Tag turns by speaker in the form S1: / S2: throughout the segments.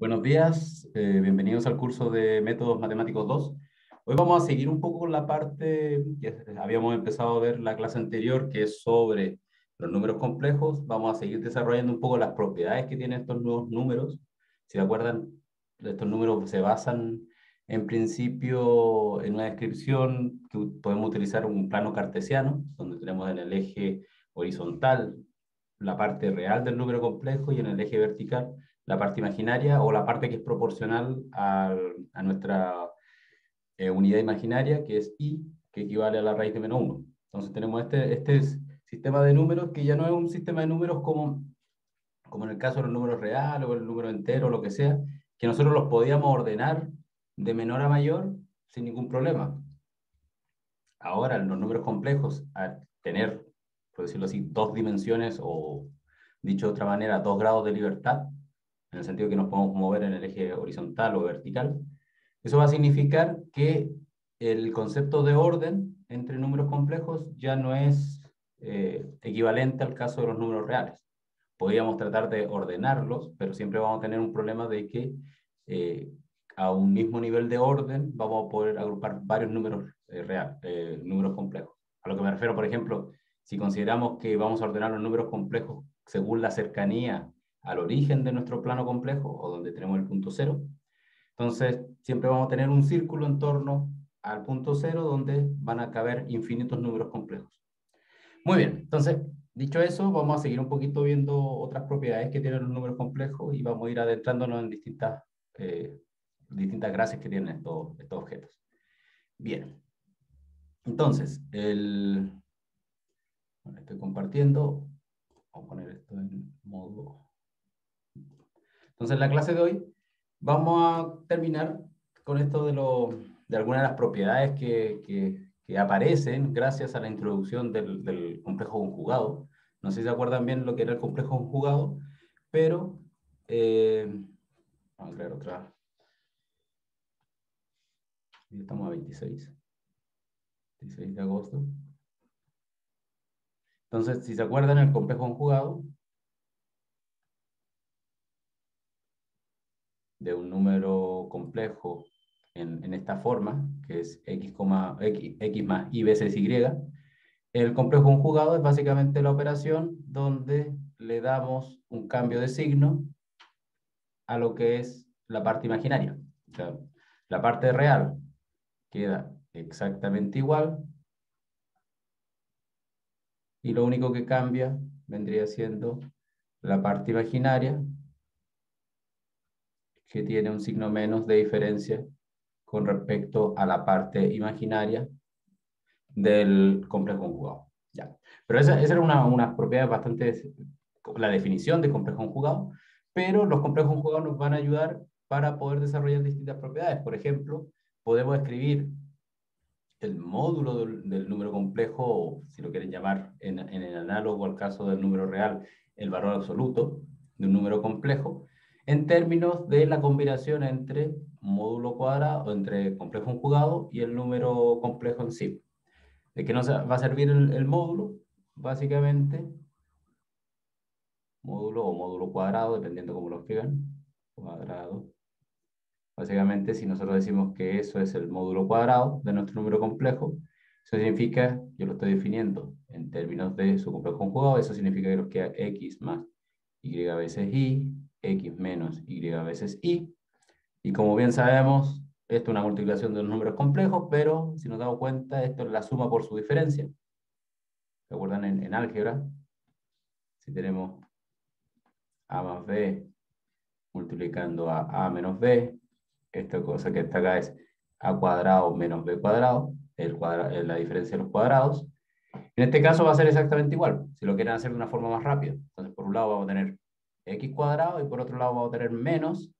S1: Buenos días, eh, bienvenidos al curso de Métodos Matemáticos 2. Hoy vamos a seguir un poco con la parte que habíamos empezado a ver la clase anterior, que es sobre los números complejos. Vamos a seguir desarrollando un poco las propiedades que tienen estos nuevos números. Si se acuerdan, estos números se basan en principio en una descripción que podemos utilizar un plano cartesiano, donde tenemos en el eje horizontal la parte real del número complejo y en el eje vertical la parte imaginaria o la parte que es proporcional a, a nuestra eh, unidad imaginaria, que es i, que equivale a la raíz de menos 1. Entonces tenemos este, este sistema de números que ya no es un sistema de números como, como en el caso de los números reales o el número entero o lo que sea, que nosotros los podíamos ordenar de menor a mayor sin ningún problema. Ahora, en los números complejos, al tener, por decirlo así, dos dimensiones o, dicho de otra manera, dos grados de libertad, en el sentido que nos podemos mover en el eje horizontal o vertical, eso va a significar que el concepto de orden entre números complejos ya no es eh, equivalente al caso de los números reales. Podríamos tratar de ordenarlos, pero siempre vamos a tener un problema de que eh, a un mismo nivel de orden vamos a poder agrupar varios números eh, reales, números complejos. A lo que me refiero, por ejemplo, si consideramos que vamos a ordenar los números complejos según la cercanía al origen de nuestro plano complejo o donde tenemos el punto cero. Entonces, siempre vamos a tener un círculo en torno al punto cero donde van a caber infinitos números complejos. Muy bien, entonces, dicho eso, vamos a seguir un poquito viendo otras propiedades que tienen los números complejos y vamos a ir adentrándonos en distintas, eh, distintas gracias que tienen estos, estos objetos. Bien, entonces, el, bueno, estoy compartiendo, vamos a poner esto en modo entonces, en la clase de hoy vamos a terminar con esto de, lo, de algunas de las propiedades que, que, aparecen gracias a la introducción del, del, complejo conjugado. No sé si se acuerdan bien lo que era el complejo conjugado, pero eh, vamos a crear otra. Estamos a 26. 26 de agosto. Entonces, si se acuerdan, el complejo conjugado de un número complejo en, esta forma, que es x, x, x más y veces y, el complejo conjugado es básicamente la operación donde le damos un cambio de signo a lo que es la parte imaginaria. La parte real queda exactamente igual y lo único que cambia vendría siendo la parte imaginaria que tiene un signo menos de diferencia con respecto a la parte imaginaria del complejo conjugado. Pero esa, esa era una, una propiedad bastante, la definición de complejo conjugado, pero los complejos conjugados nos van a ayudar para poder desarrollar distintas propiedades. Por ejemplo, podemos escribir el módulo del, número complejo, si lo quieren llamar en, en el análogo al caso del número real, el valor absoluto de un número complejo, en términos de la combinación entre módulo cuadrado, entre complejo conjugado y el número complejo en sí. ¿De qué nos va a servir el, módulo? Básicamente, módulo o módulo cuadrado, dependiendo cómo lo escriban, cuadrado. Básicamente, si nosotros decimos que eso es el módulo cuadrado de nuestro número complejo, eso significa, yo lo estoy definiendo en términos de su complejo conjugado, eso significa que nos queda x más y veces y x menos y veces y. Y como bien sabemos, esto es una multiplicación de los números complejos, pero si nos damos cuenta, esto es la suma por su diferencia. ¿Se acuerdan en, álgebra? Si tenemos a más b multiplicando a a menos b, esta cosa que está acá es a cuadrado menos b cuadrado, el cuadra, la diferencia de los cuadrados. En este caso va a ser exactamente igual, si lo quieren hacer de una forma más rápida. Entonces, por un lado vamos a tener x cuadrado y por otro lado vamos a tener menos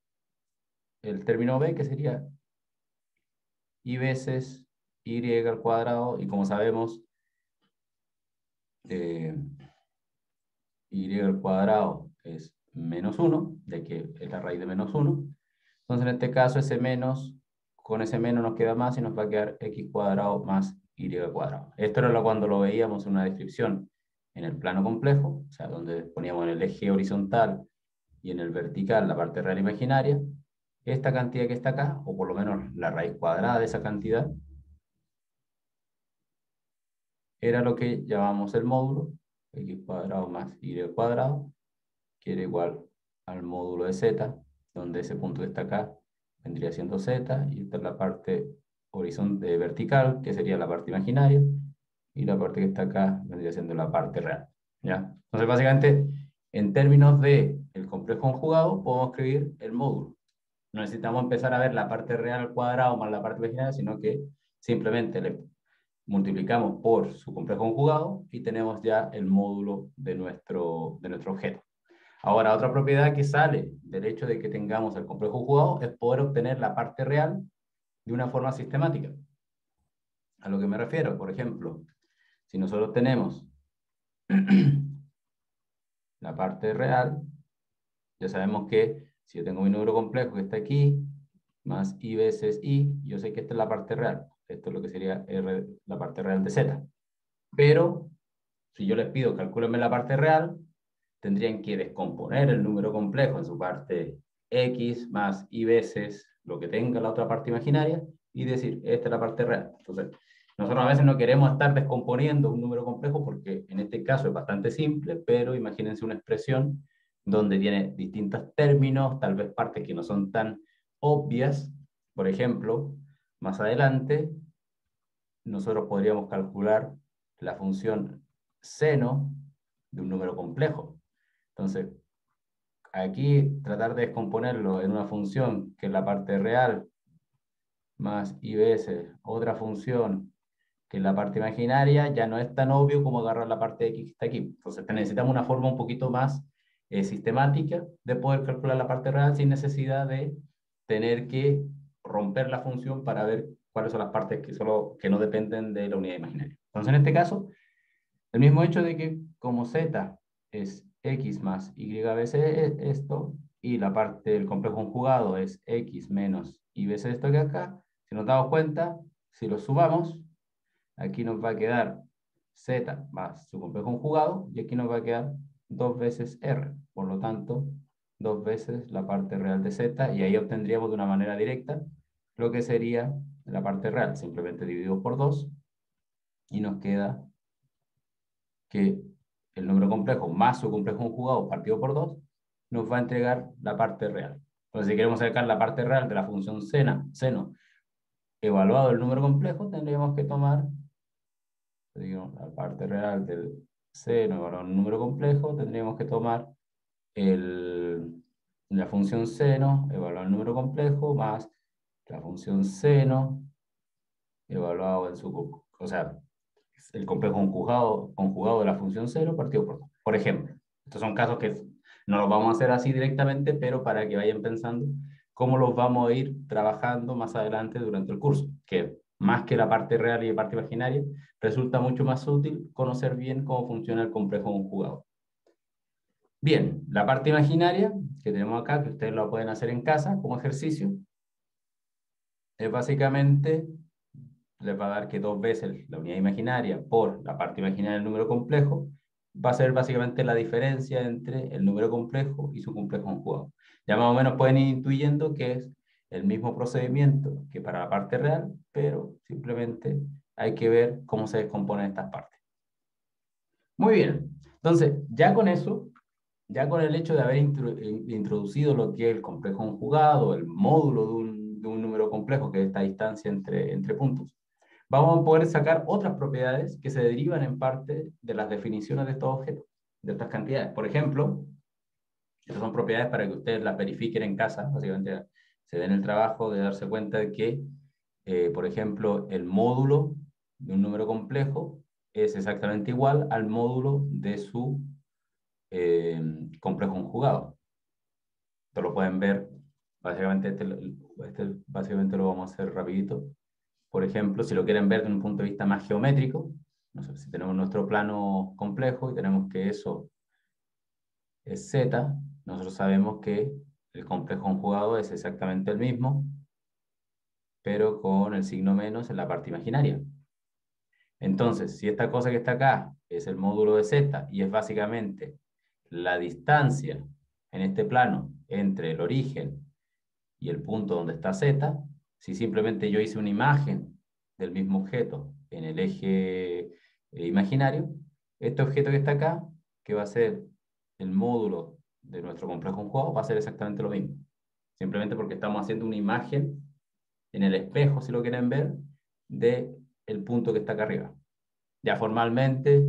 S1: el término b que sería y veces y al cuadrado y como sabemos eh, y al cuadrado es menos 1, de que es la raíz de menos 1. Entonces en este caso ese menos, con ese menos nos queda más y nos va a quedar x cuadrado más y cuadrado. Esto era cuando lo veíamos en una descripción en el plano complejo, o sea, donde poníamos en el eje horizontal y en el vertical la parte real imaginaria, esta cantidad que está acá, o por lo menos la raíz cuadrada de esa cantidad, era lo que llamamos el módulo, x cuadrado más y cuadrado, que era igual al módulo de z, donde ese punto que está acá vendría siendo z, y esta es la parte horizontal vertical, que sería la parte imaginaria, y la parte que está acá vendría siendo la parte real. ¿ya? Entonces, básicamente, en términos de el complejo conjugado, podemos escribir el módulo. No necesitamos empezar a ver la parte real al cuadrado más la parte imaginaria, sino que simplemente le multiplicamos por su complejo conjugado y tenemos ya el módulo de nuestro, de nuestro objeto. Ahora, otra propiedad que sale del hecho de que tengamos el complejo conjugado es poder obtener la parte real de una forma sistemática. A lo que me refiero, por ejemplo, si nosotros tenemos la parte real, ya sabemos que si yo tengo mi número complejo que está aquí, más i veces i, yo sé que esta es la parte real. Esto es lo que sería R, la parte real de Z. Pero, si yo les pido calcúlenme la parte real, tendrían que descomponer el número complejo en su parte X más Y veces lo que tenga la otra parte imaginaria y decir, esta es la parte real. Entonces, nosotros a veces no queremos estar descomponiendo un número complejo porque en este caso es bastante simple, pero imagínense una expresión donde tiene distintos términos, tal vez partes que no son tan obvias. Por ejemplo, más adelante, nosotros podríamos calcular la función seno de un número complejo. Entonces, aquí tratar de descomponerlo en una función que es la parte real más i veces otra función que la parte imaginaria, ya no es tan obvio como agarrar la parte de x que está aquí. Entonces necesitamos una forma un poquito más eh, sistemática de poder calcular la parte real sin necesidad de tener que romper la función para ver cuáles son las partes que, solo, que no dependen de la unidad imaginaria. Entonces, en este caso, el mismo hecho de que como z es x más y veces esto, y la parte del complejo conjugado es x menos y veces esto que acá, si nos damos cuenta, si lo sumamos, aquí nos va a quedar z más su complejo conjugado, y aquí nos va a quedar dos veces r. Por lo tanto, dos veces la parte real de z, y ahí obtendríamos de una manera directa lo que sería la parte real, simplemente dividido por 2, y nos queda que el número complejo más su complejo conjugado partido por 2 nos va a entregar la parte real. Entonces, si queremos sacar la parte real de la función seno, seno evaluado el número complejo, tendríamos que tomar la parte real del seno evaluado el número complejo, tendríamos que tomar el, la función seno evaluado el número complejo más la función seno evaluado en su, o sea, el complejo conjugado, conjugado de la función cero partido por 2. Por ejemplo, estos son casos que no los vamos a hacer así directamente, pero para que vayan pensando cómo los vamos a ir trabajando más adelante durante el curso, que más que la parte real y la parte imaginaria, resulta mucho más útil conocer bien cómo funciona el complejo conjugado. Bien, la parte imaginaria que tenemos acá, que ustedes lo pueden hacer en casa como ejercicio, es básicamente les va a dar que dos veces la unidad imaginaria por la parte imaginaria del número complejo va a ser básicamente la diferencia entre el número complejo y su complejo conjugado. Ya más o menos pueden ir intuyendo que es el mismo procedimiento que para la parte real, pero simplemente hay que ver cómo se descomponen estas partes. Muy bien, entonces ya con eso, ya con el hecho de haber introducido lo que es el complejo conjugado, el módulo de un, de un número complejo, que es esta distancia entre, entre puntos, vamos a poder sacar otras propiedades que se derivan en parte de las definiciones de estos objetos, de estas cantidades. Por ejemplo, estas son propiedades para que ustedes las verifiquen en casa, básicamente se den el trabajo de darse cuenta de que, eh, por ejemplo, el módulo de un número complejo es exactamente igual al módulo de su eh, complejo conjugado. Esto lo pueden ver, básicamente este, este, básicamente lo vamos a hacer rapidito. Por ejemplo, si lo quieren ver desde un punto de vista más geométrico, no si tenemos nuestro plano complejo y tenemos que eso es z, nosotros sabemos que el complejo conjugado es exactamente el mismo, pero con el signo menos en la parte imaginaria. Entonces, si esta cosa que está acá es el módulo de z y es básicamente la distancia en este plano entre el origen y el punto donde está Z, si simplemente yo hice una imagen del mismo objeto en el eje eh, imaginario, este objeto que está acá, que va a ser el módulo de nuestro complejo juego, va a ser exactamente lo mismo. Simplemente porque estamos haciendo una imagen en el espejo, si lo quieren ver, de el punto que está acá arriba. Ya formalmente,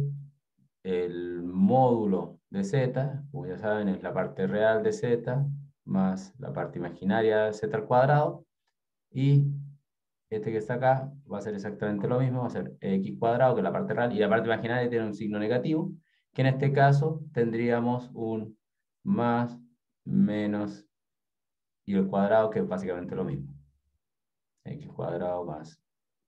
S1: el módulo de z, como ya saben, es la parte real de z más la parte imaginaria de z al cuadrado, y este que está acá va a ser exactamente lo mismo, va a ser x cuadrado, que es la parte real, y la parte imaginaria tiene un signo negativo, que en este caso tendríamos un más, menos, y el cuadrado, que es básicamente lo mismo. x cuadrado más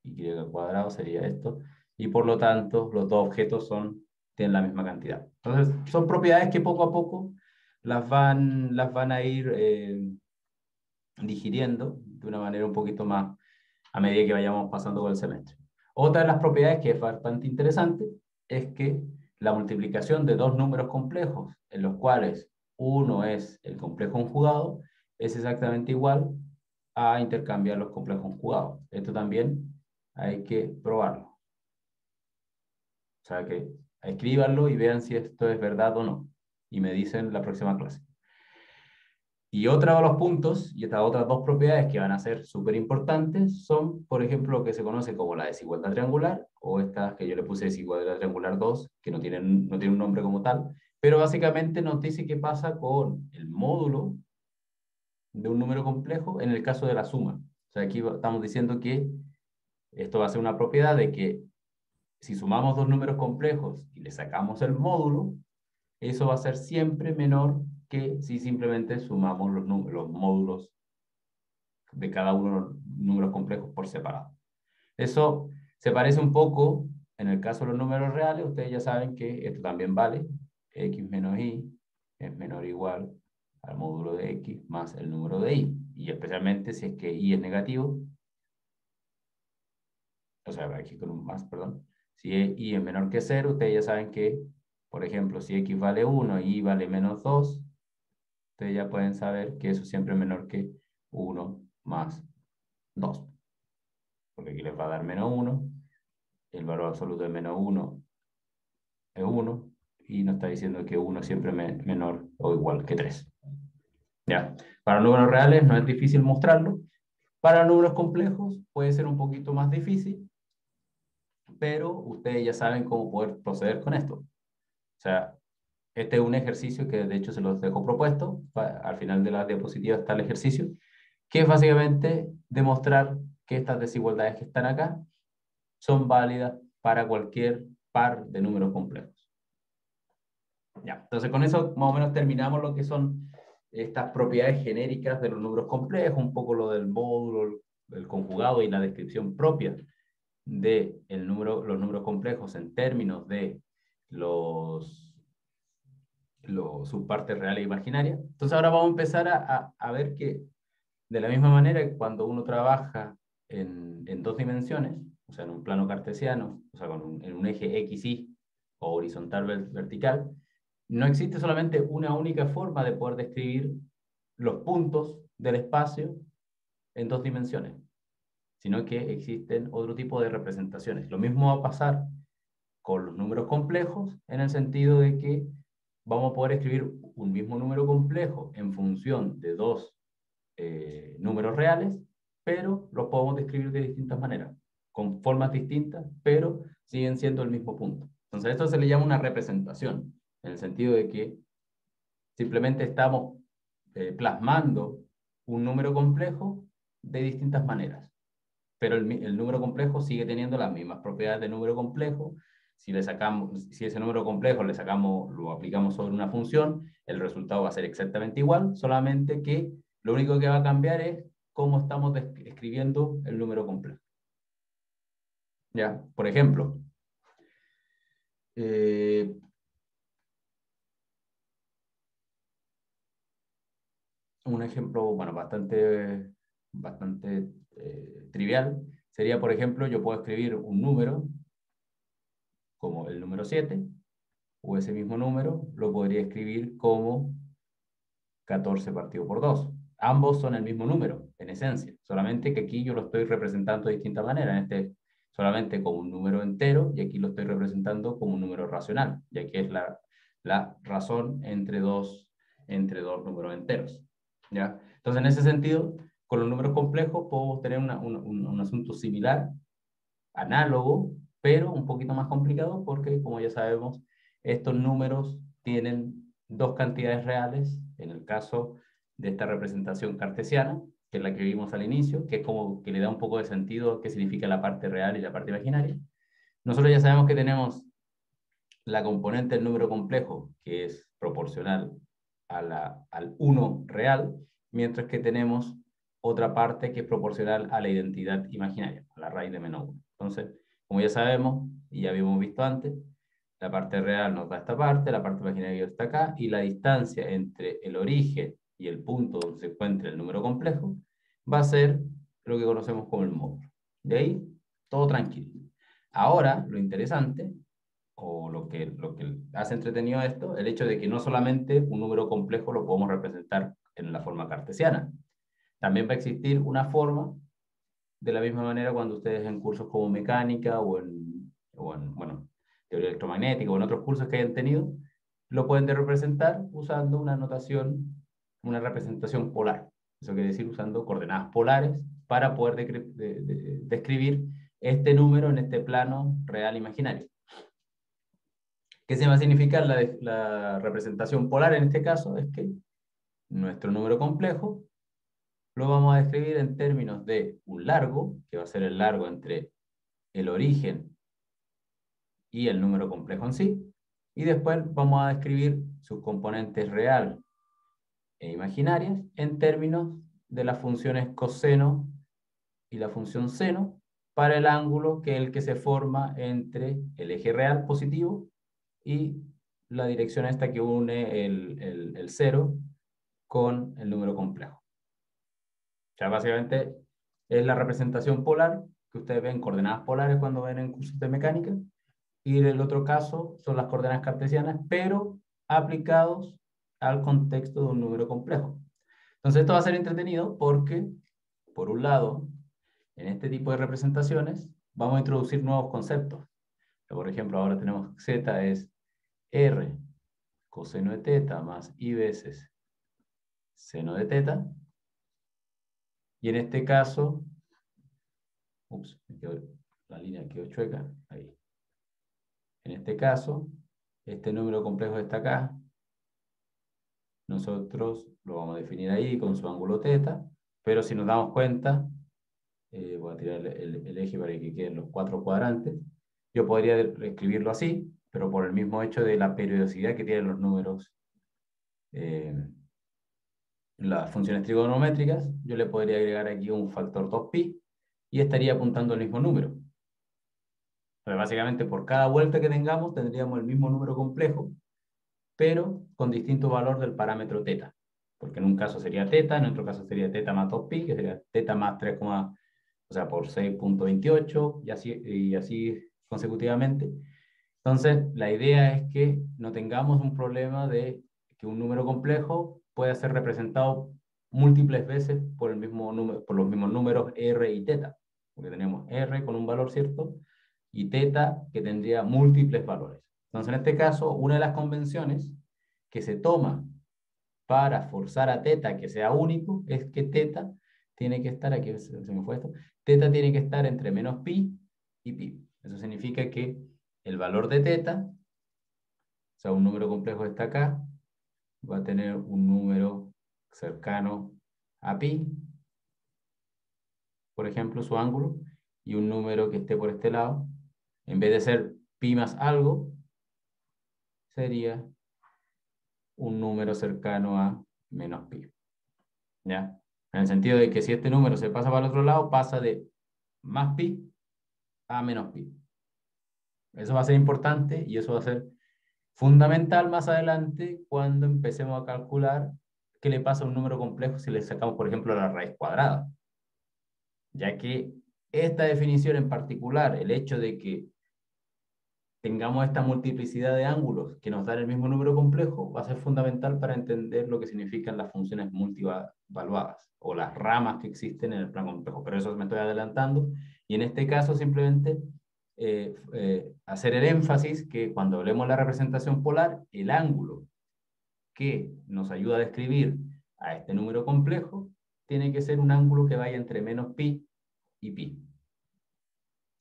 S1: y cuadrado sería esto, y por lo tanto los dos objetos son, tienen la misma cantidad. Entonces, son propiedades que poco a poco las van, las van a ir eh, digiriendo de una manera un poquito más a medida que vayamos pasando con el semestre. Otra de las propiedades que es bastante interesante es que la multiplicación de dos números complejos, en los cuales uno es el complejo conjugado, es exactamente igual a intercambiar los complejos conjugados. Esto también hay que probarlo. O sea que escríbanlo y vean si esto es verdad o no. Y me dicen la próxima clase. Y otro de los puntos, y estas otras dos propiedades que van a ser súper importantes, son, por ejemplo, lo que se conoce como la desigualdad triangular, o estas que yo le puse desigualdad triangular 2, que no tienen, no tienen un nombre como tal, pero básicamente nos dice qué pasa con el módulo de un número complejo en el caso de la suma. O sea, aquí estamos diciendo que esto va a ser una propiedad de que si sumamos dos números complejos y le sacamos el módulo, eso va a ser siempre menor que si simplemente sumamos los, los módulos de cada uno de los números complejos por separado. Eso se parece un poco, en el caso de los números reales, ustedes ya saben que esto también vale, x menos y es menor o igual al módulo de x más el número de y. Y especialmente si es que y es negativo, o sea, aquí con un más, perdón, si y es menor que 0, ustedes ya saben que, por ejemplo, si x vale 1 y y vale menos 2, ustedes ya pueden saber que eso siempre es menor que 1 más 2. Porque aquí les va a dar menos 1, el valor absoluto de menos 1 es 1, y nos está diciendo que 1 siempre es menor o igual que 3. ¿Ya? Para números reales no es difícil mostrarlo. Para números complejos puede ser un poquito más difícil, pero ustedes ya saben cómo poder proceder con esto. O sea, este es un ejercicio que de hecho se los dejo propuesto, al final de la diapositiva está el ejercicio, que es básicamente demostrar que estas desigualdades que están acá son válidas para cualquier par de números complejos. Ya, entonces con eso más o menos terminamos lo que son estas propiedades genéricas de los números complejos, un poco lo del módulo, el conjugado y la descripción propia de el número, los números complejos en términos de los, los subpartes reales e imaginarias. Entonces ahora vamos a empezar a, a, ver que de la misma manera cuando uno trabaja en, en, dos dimensiones, o sea, en un plano cartesiano, o sea, con un, en un eje x, y o horizontal vertical, no existe solamente una única forma de poder describir los puntos del espacio en dos dimensiones sino que existen otro tipo de representaciones. Lo mismo va a pasar con los números complejos, en el sentido de que vamos a poder escribir un mismo número complejo en función de dos eh, números reales, pero los podemos describir de distintas maneras, con formas distintas, pero siguen siendo el mismo punto. Entonces esto se le llama una representación, en el sentido de que simplemente estamos eh, plasmando un número complejo de distintas maneras pero el, número complejo sigue teniendo las mismas propiedades del número complejo. Si, le sacamos, si ese número complejo le sacamos, lo aplicamos sobre una función, el resultado va a ser exactamente igual, solamente que lo único que va a cambiar es cómo estamos escribiendo el número complejo. Ya, por ejemplo, eh, un ejemplo, bueno, bastante, bastante eh, trivial sería, por ejemplo, yo puedo escribir un número como el número 7, o ese mismo número lo podría escribir como 14 partido por 2. Ambos son el mismo número, en esencia, solamente que aquí yo lo estoy representando de distinta manera. En este solamente como un número entero y aquí lo estoy representando como un número racional, ya que es la, la razón entre dos, entre dos números enteros. ¿Ya? Entonces, en ese sentido, con los números complejos podemos tener un, un asunto similar, análogo, pero un poquito más complicado porque, como ya sabemos, estos números tienen dos cantidades reales, en el caso de esta representación cartesiana, que es la que vimos al inicio, que es como que le da un poco de sentido qué significa la parte real y la parte imaginaria. Nosotros ya sabemos que tenemos la componente del número complejo, que es proporcional al 1 real, mientras que tenemos otra parte que es proporcional a la identidad imaginaria, a la raíz de menos 1. Entonces, como ya sabemos, y ya habíamos visto antes, la parte real nos da esta parte, la parte imaginaria está acá, y la distancia entre el origen y el punto donde se encuentra el número complejo va a ser lo que conocemos como el módulo. De ahí, todo tranquilo. Ahora, lo interesante, o lo que, lo que hace entretenido esto, el hecho de que no solamente un número complejo lo podemos representar en la forma cartesiana, también va a existir una forma, de la misma manera cuando ustedes en cursos como mecánica o en, o en bueno, teoría electromagnética o en otros cursos que hayan tenido, lo pueden representar usando una notación, una representación polar. Eso quiere decir usando coordenadas polares para poder describir este número en este plano real imaginario. ¿Qué se va a significar la, representación polar en este caso? Es que nuestro número complejo lo vamos a describir en términos de un largo, que va a ser el largo entre el origen y el número complejo en sí, y después vamos a describir sus componentes real e imaginarias en términos de las funciones coseno y la función seno para el ángulo que es el que se forma entre el eje real positivo y la dirección esta que une el, el, el cero con el número complejo. O sea, básicamente es la representación polar que ustedes ven coordenadas polares cuando ven en cursos de mecánica y el otro caso son las coordenadas cartesianas, pero aplicados al contexto de un número complejo. Entonces esto va a ser entretenido porque, por un lado, en este tipo de representaciones vamos a introducir nuevos conceptos. Por ejemplo, ahora tenemos z es r coseno de teta más i veces seno de teta. Y en este caso, ups, la línea quedó chueca, ahí. En este caso, este número complejo está acá. Nosotros lo vamos a definir ahí con su ángulo teta, pero si nos damos cuenta, eh, voy a tirar el, eje para que queden los cuatro cuadrantes, yo podría escribirlo así, pero por el mismo hecho de la periodicidad que tienen los números, eh, las funciones trigonométricas, yo le podría agregar aquí un factor 2pi y estaría apuntando al mismo número. Pero básicamente por cada vuelta que tengamos tendríamos el mismo número complejo, pero con distinto valor del parámetro teta. Porque en un caso sería teta, en otro caso sería teta más 2pi, que sería teta más 3, o sea, por 6.28 y así, y así consecutivamente. Entonces, la idea es que no tengamos un problema de que un número complejo pueda ser representado múltiples veces por, el mismo número, por los mismos números r y teta. Porque tenemos r con un valor cierto y teta que tendría múltiples valores. Entonces, en este caso, una de las convenciones que se toma para forzar a teta que sea único es que teta tiene que estar, aquí se me fue esto, teta tiene que estar entre menos pi y pi. Eso significa que el valor de teta, o sea, un número complejo está acá, va a tener un número cercano a pi, por ejemplo, su ángulo, y un número que esté por este lado, en vez de ser pi más algo, sería un número cercano a menos pi. ¿Ya? En el sentido de que si este número se pasa para el otro lado, pasa de más pi a menos pi. Eso va a ser importante y eso va a ser fundamental más adelante cuando empecemos a calcular qué le pasa a un número complejo si le sacamos, por ejemplo, la raíz cuadrada. Ya que esta definición en particular, el hecho de que tengamos esta multiplicidad de ángulos que nos dan el mismo número complejo, va a ser fundamental para entender lo que significan las funciones multivaluadas o las ramas que existen en el plano complejo. Pero eso me estoy adelantando. Y en este caso simplemente eh, eh, hacer el énfasis que cuando hablemos de la representación polar, el ángulo que nos ayuda a describir a este número complejo tiene que ser un ángulo que vaya entre menos pi y pi.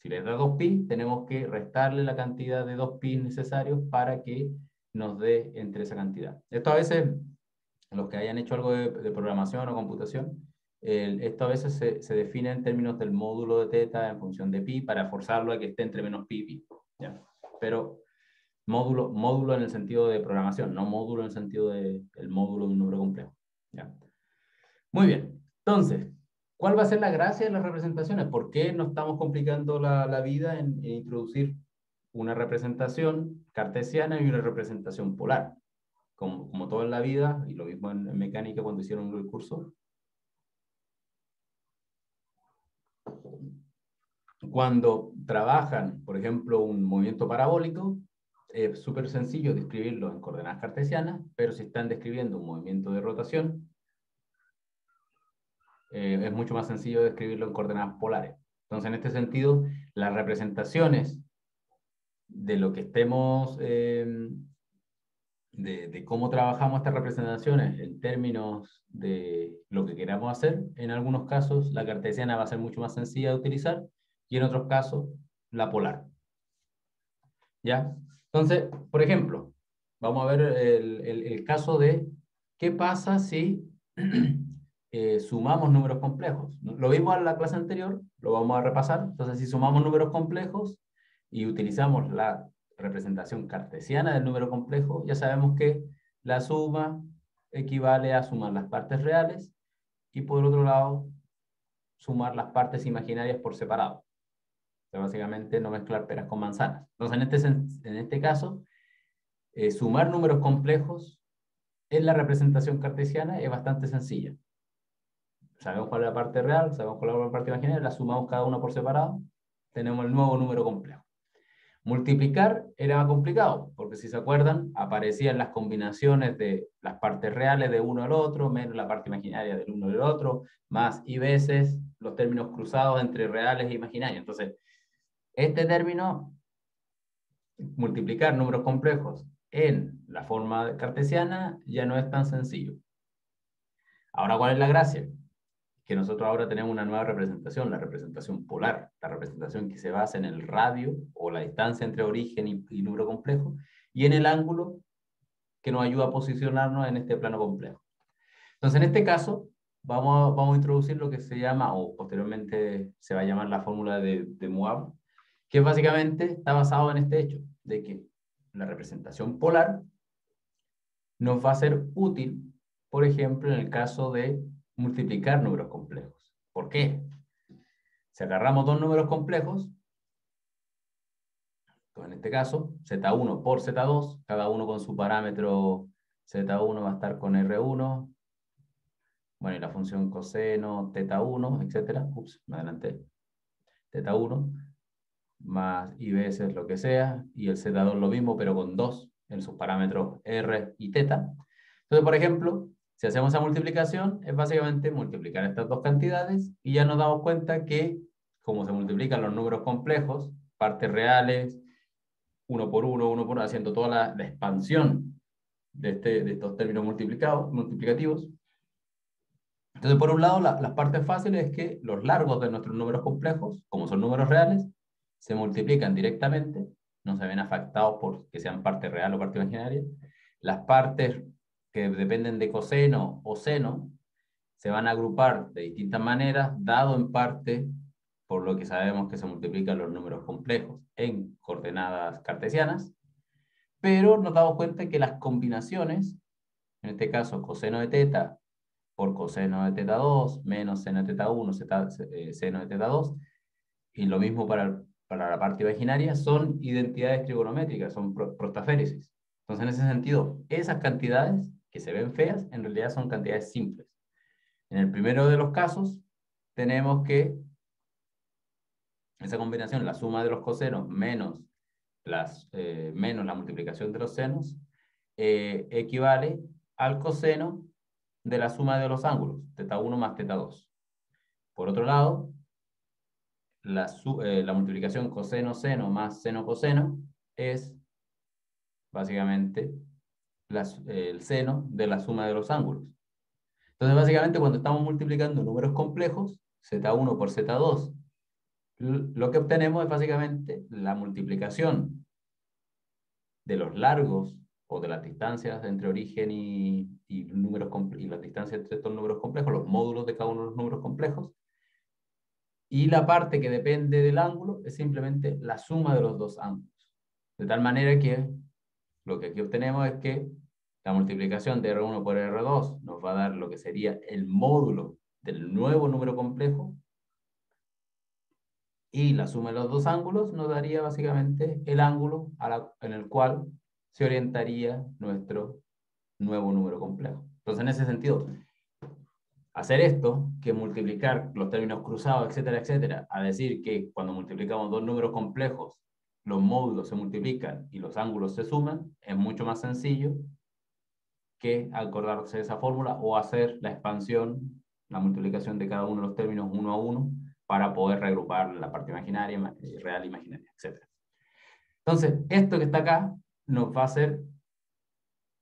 S1: Si les da 2pi, tenemos que restarle la cantidad de 2pi necesarios para que nos dé entre esa cantidad. Esto a veces, los que hayan hecho algo de, programación o computación, esto a veces se, se, define en términos del módulo de teta en función de pi para forzarlo a que esté entre menos pi y pi. ¿ya? Pero módulo, módulo en el sentido de programación, no módulo en el sentido del módulo de un número complejo. ¿ya? Muy bien, entonces, ¿Cuál va a ser la gracia de las representaciones? ¿Por qué no estamos complicando la, la vida en, introducir una representación cartesiana y una representación polar? Como, como todo en la vida, y lo mismo en, mecánica cuando hicieron el curso. Cuando trabajan, por ejemplo, un movimiento parabólico, es súper sencillo describirlo en coordenadas cartesianas, pero si están describiendo un movimiento de rotación, eh, es mucho más sencillo describirlo en coordenadas polares. Entonces, en este sentido, las representaciones de lo que estemos, eh, de, de, cómo trabajamos estas representaciones en términos de lo que queramos hacer, en algunos casos la cartesiana va a ser mucho más sencilla de utilizar y en otros casos la polar. ¿Ya? Entonces, por ejemplo, vamos a ver el, el, el caso de qué pasa si Eh, sumamos números complejos. Lo vimos en la clase anterior, lo vamos a repasar. Entonces, si sumamos números complejos y utilizamos la representación cartesiana del número complejo, ya sabemos que la suma equivale a sumar las partes reales y por otro lado, sumar las partes imaginarias por separado. Básicamente no mezclar peras con manzanas. Entonces, en este, en este caso, eh, sumar números complejos en la representación cartesiana es bastante sencilla sabemos cuál es la parte real, sabemos cuál es la parte imaginaria, la sumamos cada una por separado, tenemos el nuevo número complejo. Multiplicar era más complicado, porque si se acuerdan, aparecían las combinaciones de las partes reales de uno al otro, menos la parte imaginaria del uno del otro, más y veces los términos cruzados entre reales e imaginarios. Entonces, este término, multiplicar números complejos en la forma cartesiana, ya no es tan sencillo. Ahora, ¿cuál es la gracia? que nosotros ahora tenemos una nueva representación, la representación polar, la representación que se basa en el radio o la distancia entre origen y, número complejo, y en el ángulo que nos ayuda a posicionarnos en este plano complejo. Entonces, en este caso, vamos vamos a introducir lo que se llama, o posteriormente se va a llamar la fórmula de, de Moab, que básicamente está basado en este hecho, de que la representación polar nos va a ser útil, por ejemplo, en el caso de multiplicar números complejos. ¿Por qué? Si agarramos dos números complejos, en este caso, Z1 por Z2, cada uno con su parámetro Z1 va a estar con R1, bueno, y la función coseno, θ1, etcétera, ups, me adelanté, θ1, más i veces lo que sea, y el Z2 lo mismo, pero con 2 en sus parámetros R y θ. Entonces, por ejemplo, si hacemos esa multiplicación, es básicamente multiplicar estas dos cantidades y ya nos damos cuenta que, como se multiplican los números complejos, partes reales, uno por uno, uno por uno, haciendo toda la, expansión de, este, de, estos términos multiplicados, multiplicativos. Entonces, por un lado, las partes fáciles es que los largos de nuestros números complejos, como son números reales, se multiplican directamente, no se ven afectados por que sean parte real o parte imaginaria. Las partes que dependen de coseno o seno, se van a agrupar de distintas maneras, dado en parte por lo que sabemos que se multiplican los números complejos en coordenadas cartesianas, pero nos damos cuenta que las combinaciones, en este caso coseno de teta por coseno de teta 2, menos seno de teta 1, eh, seno de teta 2, y lo mismo para, para la parte imaginaria, son identidades trigonométricas, son prostaféresis. Entonces, en ese sentido, esas cantidades que se ven feas, en realidad son cantidades simples. En el primero de los casos, tenemos que esa combinación, la suma de los cosenos menos las, eh, menos la multiplicación de los senos eh, equivale al coseno de la suma de los ángulos, teta 1 más teta 2. Por otro lado, la, eh, la multiplicación coseno-seno más seno-coseno es básicamente el seno de la suma de los ángulos. Entonces, básicamente, cuando estamos multiplicando números complejos, z1 por z2, lo que obtenemos es básicamente la multiplicación de los largos o de las distancias entre origen y, números y las distancias entre estos números complejos, los módulos de cada uno de los y la parte que depende del ángulo es simplemente la suma de los dos ángulos. De tal manera que lo que aquí obtenemos es que la multiplicación de R1 por R2 nos va a dar lo que sería el módulo del nuevo número complejo y la suma de los dos ángulos nos daría básicamente el ángulo en el cual se orientaría nuestro nuevo número complejo. Entonces, en ese sentido, hacer esto, que multiplicar los términos cruzados, etcétera, etcétera, a decir que cuando multiplicamos dos números complejos, los módulos se multiplican y los ángulos se suman, es mucho más sencillo que acordarse de esa fórmula o hacer la expansión, la multiplicación de cada uno de los términos uno a uno para poder reagrupar la parte imaginaria, eh, real, imaginaria, etcétera. Entonces, esto que está acá nos va a ser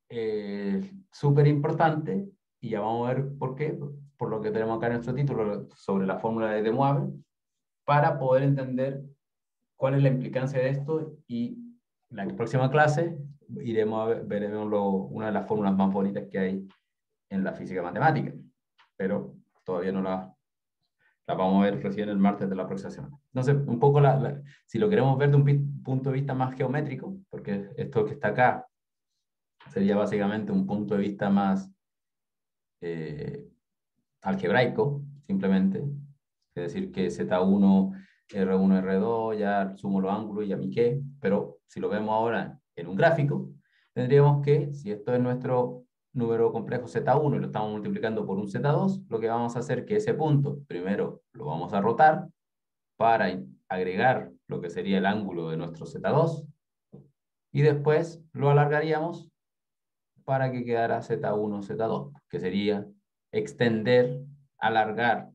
S1: eh, súper importante y ya vamos a ver por qué, por lo que tenemos acá en nuestro título sobre la fórmula de De para poder entender cuál es la implicancia de esto y en la próxima clase iremos a ver, veremos una de las fórmulas más bonitas que hay en la física matemática, pero todavía no la, la vamos a ver recién el martes de la próxima semana. Entonces, un poco la, si lo queremos ver de un punto de vista más geométrico, porque esto que está acá sería básicamente un punto de vista más eh, algebraico, simplemente. Es decir, que Z1, R1, R2, ya sumo los ángulos y ya mi qué, pero si lo vemos ahora en un gráfico, tendríamos que, si esto es nuestro número complejo Z1 y lo estamos multiplicando por un Z2, lo que vamos a hacer que ese punto, primero lo vamos a rotar para agregar lo que sería el ángulo de nuestro Z2, y después lo alargaríamos para que quedara Z1, Z2, que sería extender, alargar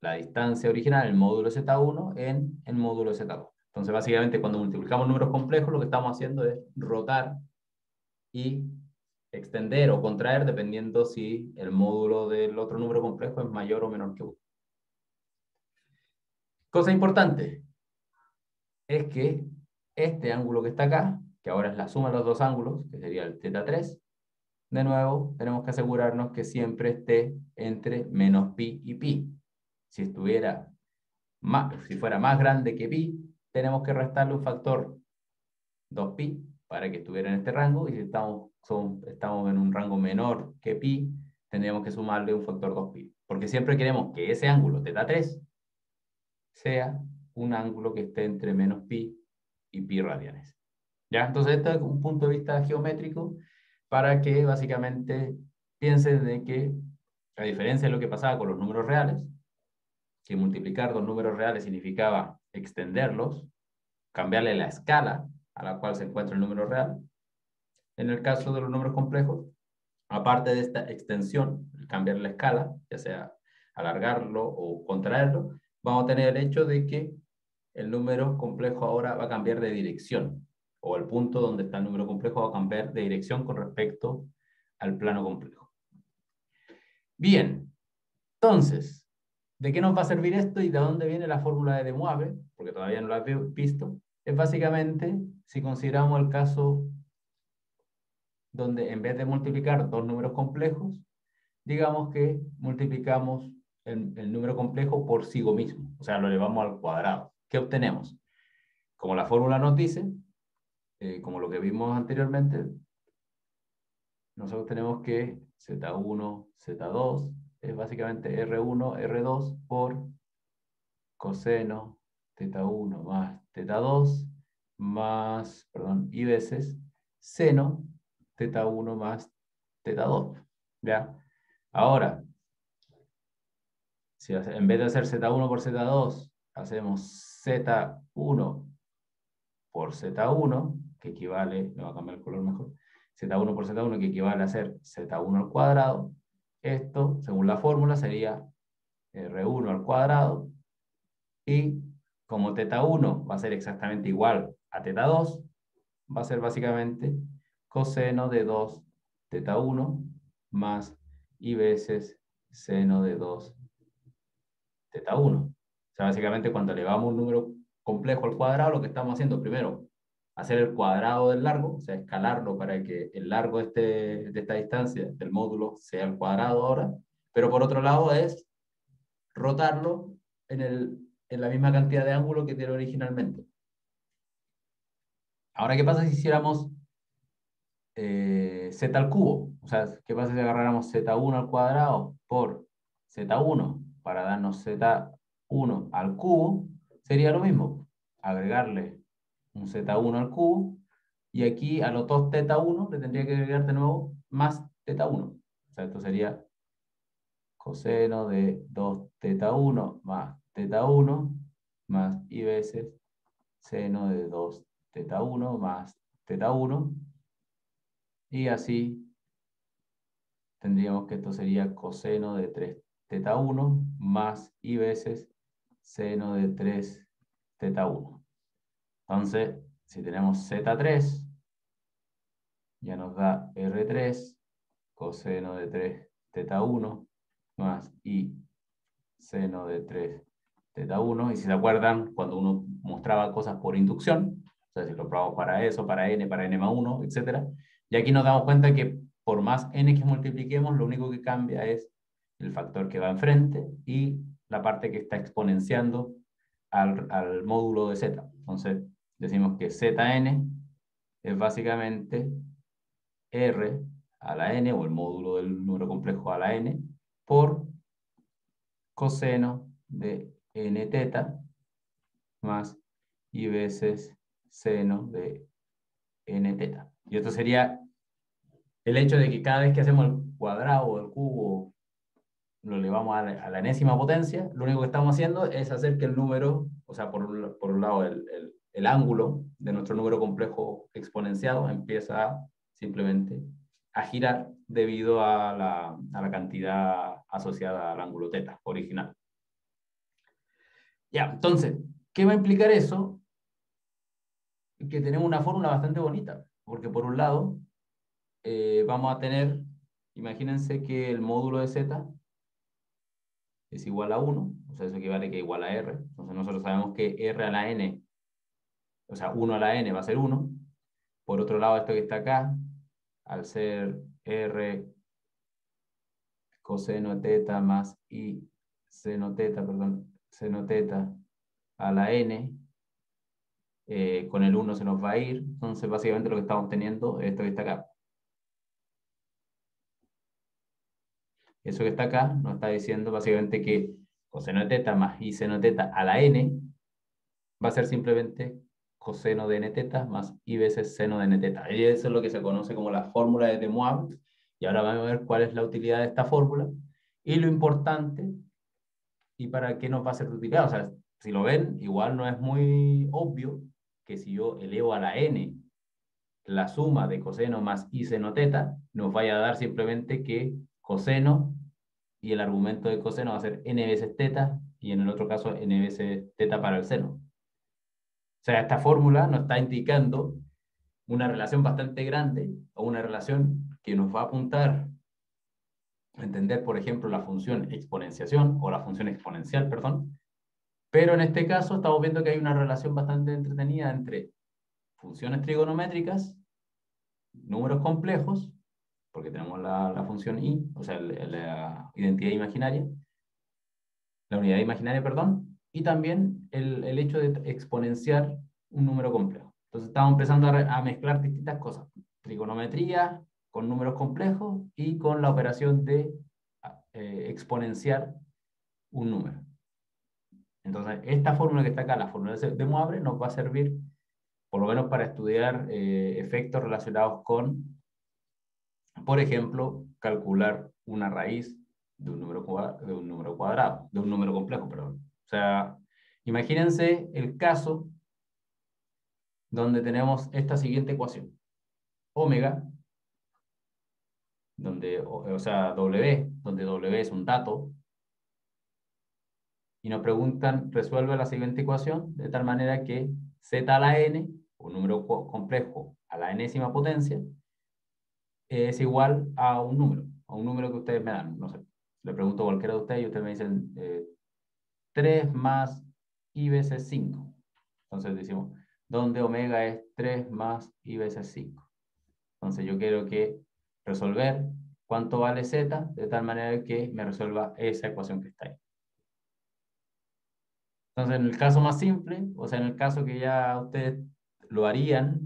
S1: la distancia original, el módulo Z1, en el módulo Z2. Entonces, básicamente, cuando multiplicamos números complejos, lo que estamos haciendo es rotar y extender o contraer, dependiendo si el módulo del otro número complejo es mayor o menor que 1. Cosa importante es que este ángulo que está acá que ahora es la suma de los dos ángulos, que sería el θ3, de nuevo tenemos que asegurarnos que siempre esté entre menos pi y pi. Si estuviera más, si fuera más grande que pi, tenemos que restarle un factor 2pi para que estuviera en este rango, y si estamos, son, estamos en un rango menor que pi, tendríamos que sumarle un factor 2pi. Porque siempre queremos que ese ángulo θ3 sea un ángulo que esté entre menos pi y pi radianes. ¿Ya? Entonces, este es un punto de vista geométrico para que básicamente piensen de que, a diferencia de lo que pasaba con los números reales, que multiplicar dos números reales significaba extenderlos, cambiarle la escala a la cual se encuentra el número real. En el caso de los números complejos, aparte de esta extensión, cambiar la escala, ya sea alargarlo o contraerlo, vamos a tener el hecho de que el número complejo ahora va a cambiar de dirección o el punto donde está el número complejo va a cambiar de dirección con respecto al plano complejo. Bien, entonces, ¿de qué nos va a servir esto y de dónde viene la fórmula de De Moivre? Porque todavía no la he visto. Es básicamente, si consideramos el caso donde en vez de multiplicar dos números complejos, digamos que multiplicamos el, el número complejo por sí mismo, o sea, lo elevamos al cuadrado. ¿Qué obtenemos? Como la fórmula nos dice, eh, como lo que vimos anteriormente, nosotros tenemos que Z1, Z2 es básicamente R1, R2 por coseno θ1 más θ2 más, perdón, y veces seno θ1 más θ2. ¿Ya? Ahora, si en vez de hacer Z1 por Z2, hacemos Z1 por Z1, que equivale, me va a cambiar el color mejor, Z1 por Z1, que equivale a ser Z1 al cuadrado. Esto, según la fórmula, sería R1 al cuadrado. Y como θ1 va a ser exactamente igual a θ2, va a ser básicamente coseno de 2 θ1 más y veces seno de 2 θ1. O sea, básicamente cuando elevamos un número complejo al cuadrado, lo que estamos haciendo primero, hacer el cuadrado del largo, o sea, escalarlo para que el largo de, este, de esta distancia del módulo sea el cuadrado ahora, pero por otro lado es rotarlo en, el, en la misma cantidad de ángulo que tiene originalmente. Ahora, ¿qué pasa si hiciéramos eh, z al cubo? O sea, ¿qué pasa si agarráramos z1 al cuadrado por z1 para darnos z1 al cubo? Sería lo mismo, agregarle un z1 al cubo, y aquí a los dos θ1 le tendría que agregar de nuevo más θ1. O sea, esto sería coseno de 2θ1 más θ1 más y veces seno de 2 θ1 más θ1. Y así tendríamos que esto sería coseno de 3 θ1 más y veces seno de 3 θ1. Entonces, si tenemos z3, ya nos da r3 coseno de 3 θ1 más y seno de 3 θ1. Y si se acuerdan, cuando uno mostraba cosas por inducción, o sea, si lo probamos para eso, para n, para n más 1, etc. Y aquí nos damos cuenta que por más n que multipliquemos, lo único que cambia es el factor que va enfrente y la parte que está exponenciando al módulo de z. Entonces, decimos que Zn es básicamente R a la n, o el módulo del número complejo a la n, por coseno de n teta más y veces seno de n teta. Y esto sería el hecho de que cada vez que hacemos el cuadrado o el cubo lo elevamos a la, enésima potencia, lo único que estamos haciendo es hacer que el número, o sea, por, por un lado el ángulo de nuestro número complejo exponenciado empieza simplemente a girar debido a la, a la cantidad asociada al ángulo teta original. Ya, entonces, ¿qué va a implicar eso? Que tenemos una fórmula bastante bonita, porque por un lado eh, vamos a tener, imagínense que el módulo de z es igual a 1, o sea, eso equivale que igual a r, entonces nosotros sabemos que r a la n o sea, 1 a la n va a ser 1. Por otro lado, esto que está acá, al ser r coseno teta más i seno teta, perdón, seno teta a la n, eh, con el 1 se nos va a ir. Entonces, básicamente lo que estamos teniendo es esto que está acá. Eso que está acá nos está diciendo básicamente que coseno de teta más i seno teta a la n va a ser simplemente coseno de n teta más i veces seno de n teta. Y eso es lo que se conoce como la fórmula de De Moivre. Y ahora vamos a ver cuál es la utilidad de esta fórmula y lo importante y para qué nos va a ser utilidad. O sea, si lo ven, igual no es muy obvio que si yo elevo a la n la suma de coseno más i seno teta, nos vaya a dar simplemente que coseno y el argumento de coseno va a ser n veces teta y en el otro caso n veces teta para el seno. O sea, esta fórmula nos está indicando una relación bastante grande o una relación que nos va a apuntar a entender, por ejemplo, la función exponenciación o la función exponencial, perdón. Pero en este caso estamos viendo que hay una relación bastante entretenida entre funciones trigonométricas, números complejos, porque tenemos la, función i, o sea, la, la identidad imaginaria, la unidad imaginaria, perdón, y también el, el, hecho de exponenciar un número complejo. Entonces estamos empezando a, mezclar distintas cosas. Trigonometría con números complejos y con la operación de eh, exponenciar un número. Entonces, esta fórmula que está acá, la fórmula de Moivre, nos va a servir por lo menos para estudiar eh, efectos relacionados con, por ejemplo, calcular una raíz de un número, de un número cuadrado, de un número complejo, perdón. O sea, imagínense el caso donde tenemos esta siguiente ecuación. Omega, donde, o sea, W, donde W es un dato, y nos preguntan, resuelve la siguiente ecuación de tal manera que z a la n, un número complejo a la enésima potencia, es igual a un número, a un número que ustedes me dan, no sé, le pregunto a cualquiera de ustedes y ustedes me dicen eh, 3 más i veces 5. Entonces decimos, donde omega es 3 más i veces 5. Entonces yo quiero que resolver cuánto vale z de tal manera que me resuelva esa ecuación que está ahí. Entonces en el caso más simple, o sea en el caso que ya ustedes lo harían,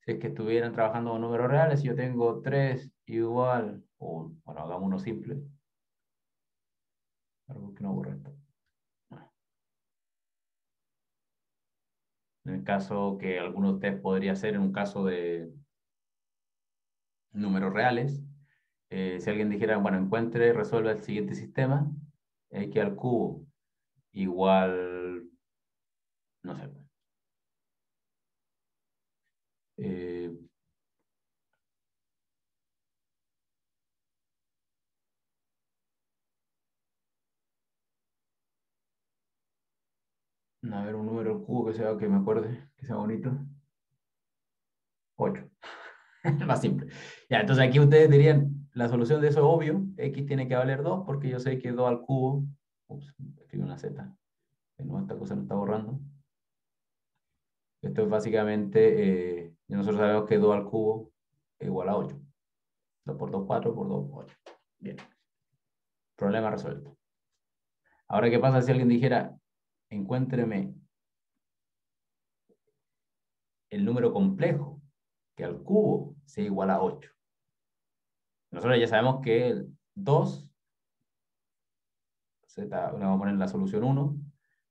S1: si es que estuvieran trabajando con números reales, si yo tengo 3 igual, o bueno, hagamos uno simple. Algo que no borra esto. En el caso que alguno de ustedes podría hacer en un caso de números reales, eh, si alguien dijera, bueno, encuentre resuelva el siguiente sistema, x al cubo igual, no sé, eh, A ver, un número al cubo que sea que me acuerde, que sea bonito. 8. Más simple. Ya, entonces aquí ustedes dirían, la solución de eso es obvio. X tiene que valer 2 porque yo sé que 2 al cubo. Ups, escribo una Z. No, esta cosa no está borrando. Esto es básicamente, eh, nosotros sabemos que 2 al cubo es igual a 8. 2 por 2, 4, por 2, 8. Bien. Problema resuelto. Ahora, ¿qué pasa si alguien dijera, encuéntreme el número complejo que al cubo sea igual a 8. Nosotros ya sabemos que el 2, Z, vamos a poner la solución 1,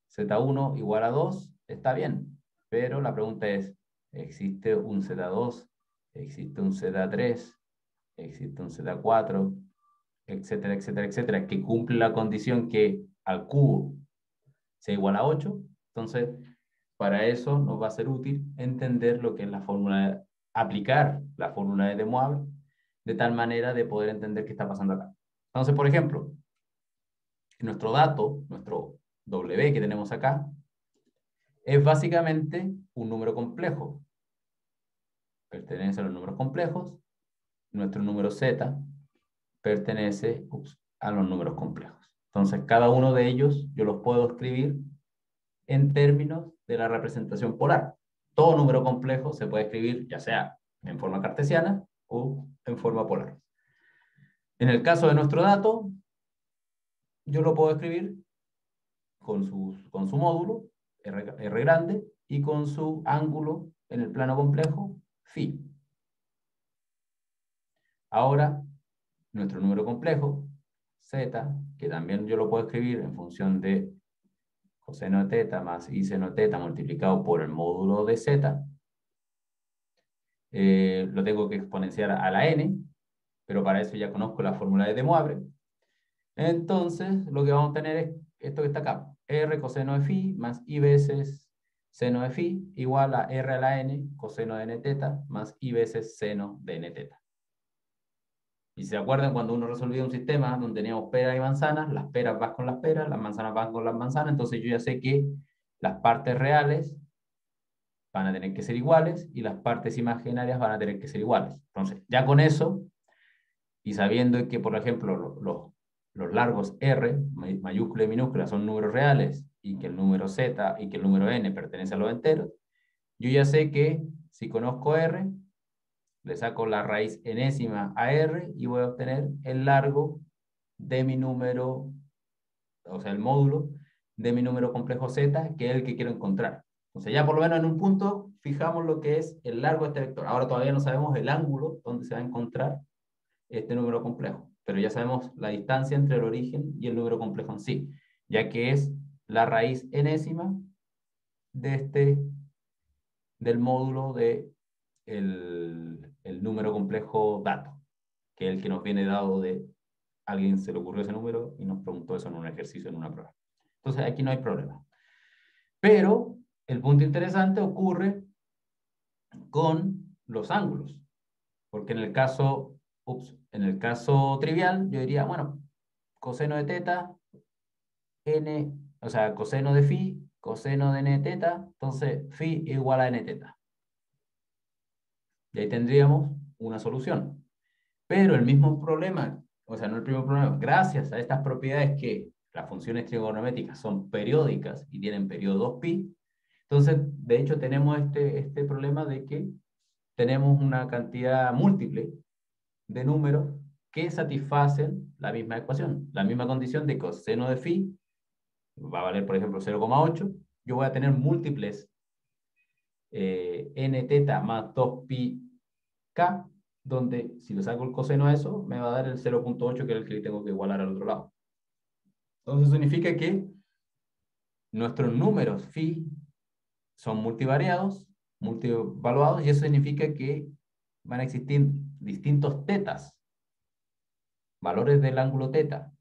S1: Z1 igual a 2, está bien, pero la pregunta es, ¿existe un Z2? ¿Existe un Z3? ¿Existe un Z4? Etcétera, etcétera, etcétera, que cumple la condición que al cubo sea igual a 8. Entonces, para eso nos va a ser útil entender lo que es la fórmula, aplicar la fórmula de De Moivre, de tal manera de poder entender qué está pasando acá. Entonces, por ejemplo, nuestro dato, nuestro W que tenemos acá, es básicamente un número complejo. Pertenece a los números complejos. Nuestro número Z pertenece a los números complejos. Entonces, cada uno de ellos yo los puedo escribir en términos de la representación polar. Todo número complejo se puede escribir ya sea en forma cartesiana o en forma polar. En el caso de nuestro dato, yo lo puedo escribir con su, con su módulo, R, R grande, y con su ángulo en el plano complejo, phi. Ahora, nuestro número complejo z, que también yo lo puedo escribir en función de coseno de teta más i seno de teta multiplicado por el módulo de z, eh, lo tengo que exponenciar a la n, pero para eso ya conozco la fórmula de De Moivre. Entonces, lo que vamos a tener es esto que está acá, r coseno de phi más i veces seno de phi igual a r a la n coseno de n teta más i veces seno de n teta. Y se acuerdan cuando uno resolvía un sistema donde teníamos peras y manzanas, las peras van con las peras, las manzanas van con las manzanas, entonces yo ya sé que las partes reales van a tener que ser iguales y las partes imaginarias van a tener que ser iguales. Entonces, ya con eso, y sabiendo que, por ejemplo, los, los largos R, mayúscula y minúscula, son números reales, y que el número Z y que el número N pertenece a los enteros, yo ya sé que si conozco R, le saco la raíz enésima a r y voy a obtener el largo de mi número, o sea, el módulo de mi número complejo z, que es el que quiero encontrar. Entonces ya por lo menos en un punto fijamos lo que es el largo de este vector. Ahora todavía no sabemos el ángulo donde se va a encontrar este número complejo, pero ya sabemos la distancia entre el origen y el número complejo en sí, ya que es la raíz enésima de este, del módulo de el, el número complejo dato, que es el que nos viene dado de alguien se le ocurrió ese número y nos preguntó eso en un ejercicio, en una prueba. Entonces aquí no hay problema. Pero el punto interesante ocurre con los ángulos. Porque en el caso, en el caso trivial, yo diría, bueno, coseno de teta, n, o sea, coseno de phi, coseno de n teta, entonces phi igual a n teta. Y ahí tendríamos una solución. Pero el mismo problema, o sea, no el mismo problema, gracias a estas propiedades que las funciones trigonométricas son periódicas y tienen periodo 2pi, entonces, de hecho, tenemos este, este problema de que tenemos una cantidad múltiple de números que satisfacen la misma ecuación, la misma condición de coseno de phi, va a valer, por ejemplo, 0,8, yo voy a tener múltiples eh, n teta más 2pi k, donde si le saco el coseno a eso, me va a dar el 0.8, que es el que tengo que igualar al otro lado. Entonces significa que nuestros números phi son multivariados, multivaluados, y eso significa que van a existir distintos tetas, valores del ángulo teta,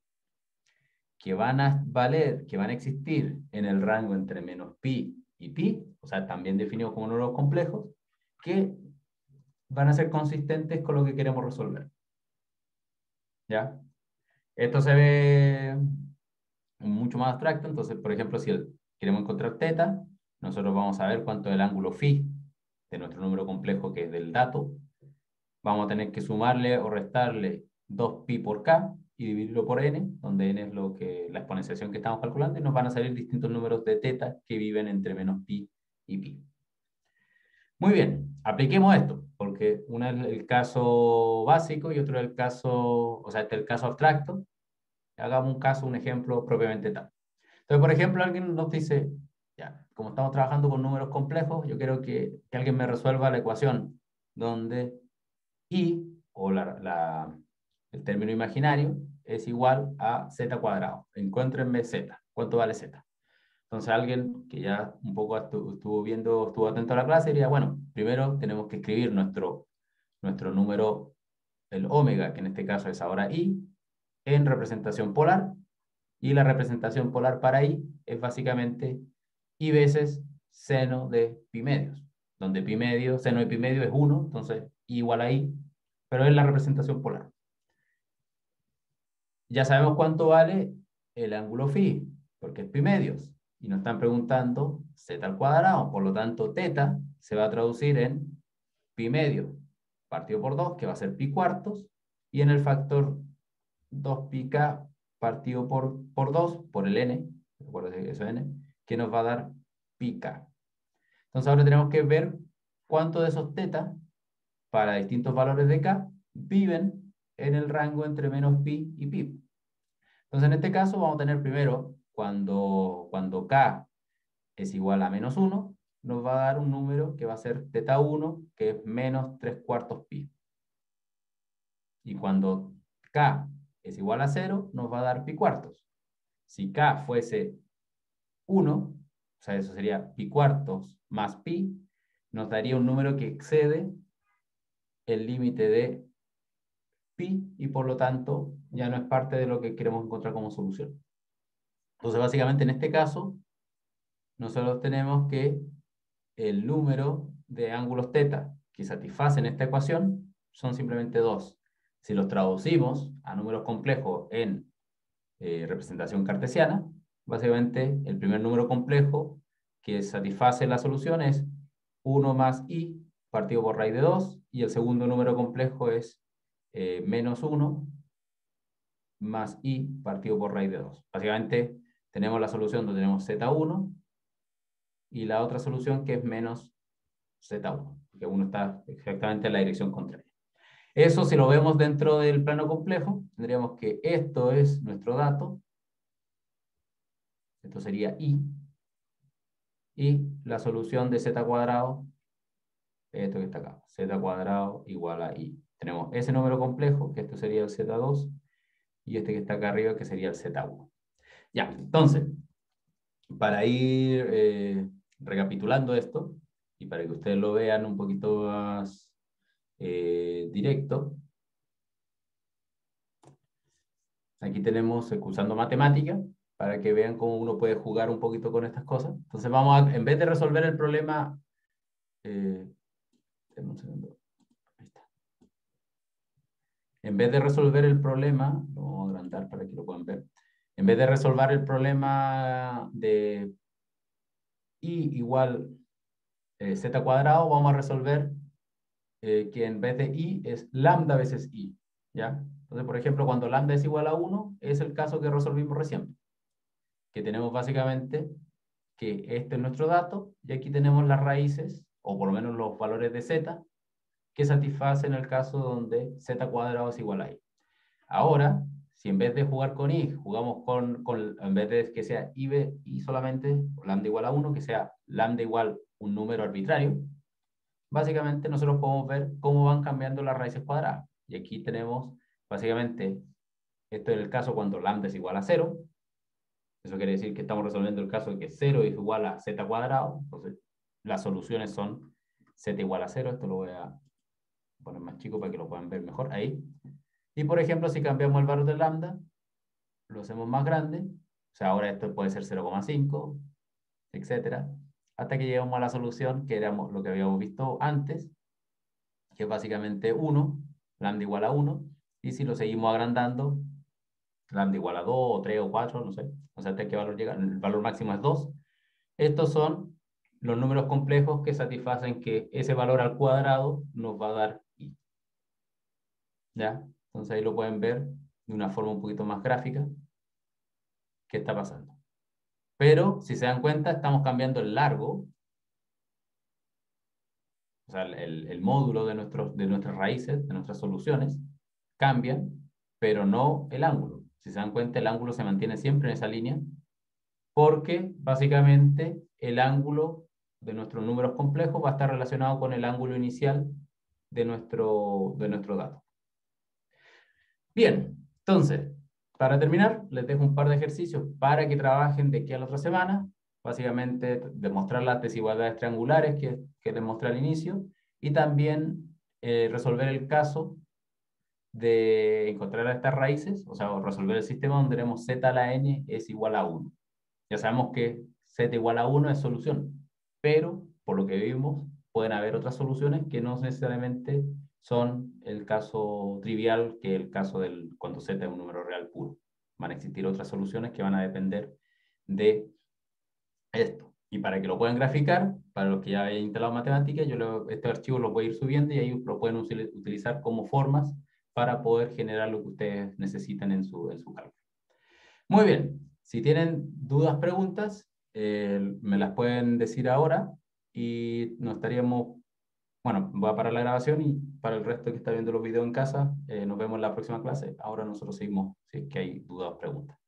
S1: que van a valer, que van a existir en el rango entre menos pi y pi, o sea, también definido como números complejos, que van a ser consistentes con lo que queremos resolver. ¿Ya? Esto se ve mucho más abstracto, entonces, por ejemplo, si queremos encontrar teta, nosotros vamos a ver cuánto es el ángulo phi de nuestro número complejo que es del dato. Vamos a tener que sumarle o restarle 2pi por k y dividirlo por n, donde n es lo que, la exponenciación que estamos calculando, y nos van a salir distintos números de teta que viven entre menos pi y pi. Muy bien, apliquemos esto, porque uno es el caso básico y otro es el caso, o sea, este es el caso abstracto. Hagamos un caso, un ejemplo propiamente tal. Entonces, por ejemplo, alguien nos dice, ya, como estamos trabajando con números complejos, yo quiero que, que alguien me resuelva la ecuación donde i, o la, la, el término imaginario, es igual a z cuadrado. Encuéntrenme z. ¿Cuánto vale z? Entonces alguien que ya un poco estuvo viendo, estuvo atento a la clase, diría, bueno, primero tenemos que escribir nuestro, nuestro número, el omega, que en este caso es ahora i, en representación polar, y la representación polar para i es básicamente y veces seno de pi medios, donde pi medio, seno de pi medio es 1, entonces igual a i, pero es la representación polar. Ya sabemos cuánto vale el ángulo phi, porque es pi medios, y nos están preguntando z al cuadrado, por lo tanto teta se va a traducir en pi medio partido por 2, que va a ser pi cuartos, y en el factor 2 pi k partido por, por 2, por el n, recuerden que eso es n, que nos va a dar pica. Entonces ahora tenemos que ver cuánto de esos teta para distintos valores de k viven en el rango entre menos pi y pi. Entonces en este caso vamos a tener primero cuando, cuando k es igual a menos 1, nos va a dar un número que va a ser teta 1, que es menos 3 cuartos pi. Y cuando k es igual a 0, nos va a dar pi cuartos. Si k fuese 1, o sea, eso sería pi cuartos más pi, nos daría un número que excede el límite de pi y por lo tanto ya no es parte de lo que queremos encontrar como solución. Entonces, básicamente en este caso, nosotros tenemos que el número de ángulos teta que satisfacen esta ecuación son simplemente dos. Si los traducimos a números complejos en eh, representación cartesiana, básicamente el primer número complejo que satisface la solución es 1 más i partido por raíz de 2 y el segundo número complejo es eh, menos 1 más i partido por raíz de 2. Básicamente tenemos la solución donde tenemos z1 y la otra solución que es menos z1, que uno está exactamente en la dirección contraria. Eso si lo vemos dentro del plano complejo, tendríamos que esto es nuestro dato esto sería i. Y la solución de z cuadrado, esto que está acá, z cuadrado igual a i. Tenemos ese número complejo, que esto sería el z2, y este que está acá arriba, que sería el z1. Ya, entonces, para ir eh, recapitulando esto, y para que ustedes lo vean un poquito más eh, directo, aquí tenemos, usando matemática, para que vean cómo uno puede jugar un poquito con estas cosas. Entonces vamos a, en vez de resolver el problema eh, un segundo. Ahí está. En vez de resolver el problema, lo vamos a agrandar para que lo puedan ver. En vez de resolver el problema de i igual eh, z cuadrado, vamos a resolver eh, que en vez de i es lambda veces i. ¿ya? Entonces, por ejemplo, cuando lambda es igual a 1, es el caso que resolvimos recién. Que tenemos básicamente que este es nuestro dato y aquí tenemos las raíces, o por lo menos los valores de z, que satisfacen el caso donde z cuadrado es igual a i. Ahora, si en vez de jugar con i, jugamos con, con en vez de que sea i, i solamente, lambda igual a 1, que sea lambda igual un número arbitrario, básicamente nosotros podemos ver cómo van cambiando las raíces cuadradas. Y aquí tenemos, básicamente, esto es el caso cuando lambda es igual a 0. Eso quiere decir que estamos resolviendo el caso de que 0 es igual a z cuadrado. Entonces, las soluciones son z igual a 0. Esto lo voy a poner más chico para que lo puedan ver mejor. Ahí. Y por ejemplo, si cambiamos el valor de lambda, lo hacemos más grande. O sea, ahora esto puede ser 0,5, etcétera. Hasta que llegamos a la solución que era lo que habíamos visto antes, que es básicamente 1, lambda igual a 1. Y si lo seguimos agrandando, lambda igual a 2 o 3 o 4, no sé. O sea, hasta qué valor llega. El valor máximo es 2. Estos son los números complejos que satisfacen que ese valor al cuadrado nos va a dar i. ¿Ya? Entonces ahí lo pueden ver de una forma un poquito más gráfica qué está pasando. Pero, si se dan cuenta, estamos cambiando el largo, o sea, el, módulo de, nuestros, de nuestras raíces, de nuestras soluciones, cambian, pero no el ángulo. Si se dan cuenta, el ángulo se mantiene siempre en esa línea, porque básicamente el ángulo de nuestros números complejos va a estar relacionado con el ángulo inicial de nuestro, de nuestro dato. Bien, entonces, para terminar, les dejo un par de ejercicios para que trabajen de aquí a la otra semana. Básicamente, demostrar las desigualdades triangulares que, que les mostré al inicio y también eh, resolver el caso de encontrar estas raíces, o sea, resolver el sistema donde tenemos z a la n es igual a 1. Ya sabemos que z igual a 1 es solución, pero por lo que vimos, pueden haber otras soluciones que no necesariamente son el caso trivial que el caso del cuando z es un número real puro. Van a existir otras soluciones que van a depender de esto. Y para que lo puedan graficar, para los que ya hayan instalado matemáticas, yo este archivo lo voy a ir subiendo y ahí lo pueden utilizar como formas para poder generar lo que ustedes necesitan en su, en su cálculo. Muy bien, si tienen dudas, preguntas, eh, me las pueden decir ahora y nos estaríamos bueno, voy a parar la grabación y para el resto que está viendo los videos en casa, eh, nos vemos en la próxima clase. Ahora nosotros seguimos si es que hay dudas o preguntas.